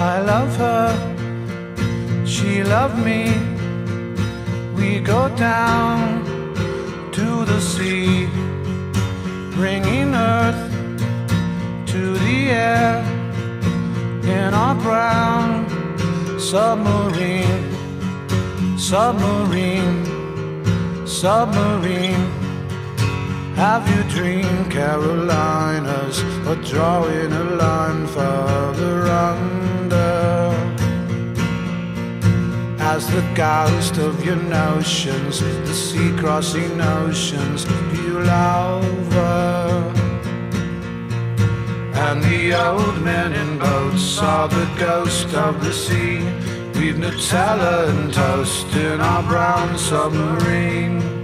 I love her, she loved me. We go down to the sea, bringing earth to the air in our brown submarine, submarine, submarine. Have you dreamed Carolinas or drawing a line further under? As the ghost of your notions, the sea crossing oceans, peel over. And the old men in boats saw the ghost of the sea. We've Nutella and toast in our brown submarine.